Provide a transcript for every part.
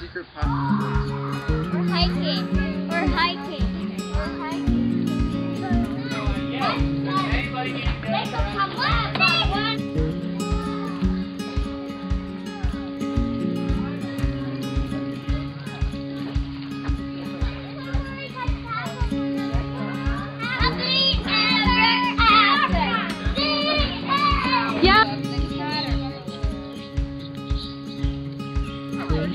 secret possibilities. We're hiking.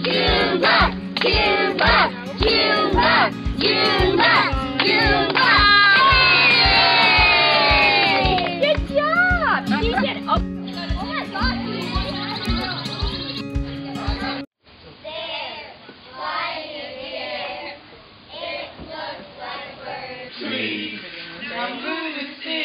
Cuba, Cuba, Cuba, Cuba, Cuba. Yay! Good job. Oh. my God.